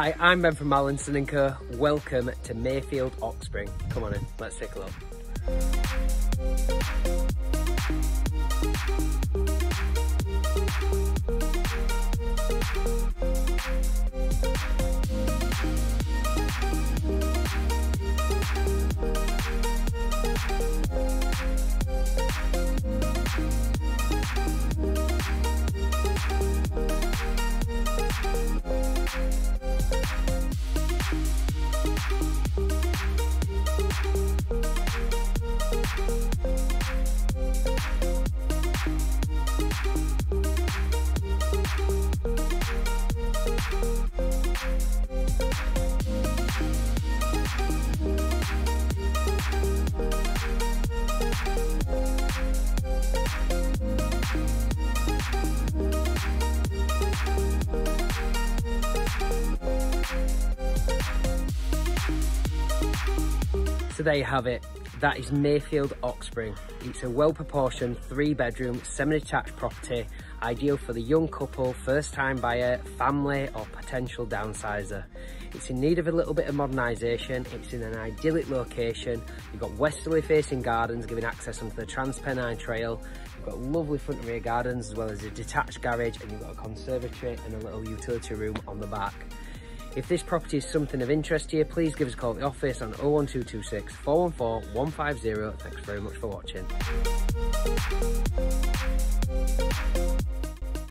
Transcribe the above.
Hi, I'm Ben from Mallinson & Co. Welcome to Mayfield Oxspring. Come on in, let's take a look. So there you have it. That is Mayfield Oxspring. It's a well-proportioned three-bedroom, semi-detached property, ideal for the young couple, first-time buyer, family or potential downsizer. It's in need of a little bit of modernisation. It's in an idyllic location. You've got westerly facing gardens giving access onto the Transpennine Trail. You've got lovely front and rear gardens as well as a detached garage and you've got a conservatory and a little utility room on the back. If this property is something of interest to you, please give us a call at the office on 01226 414 150. Thanks very much for watching.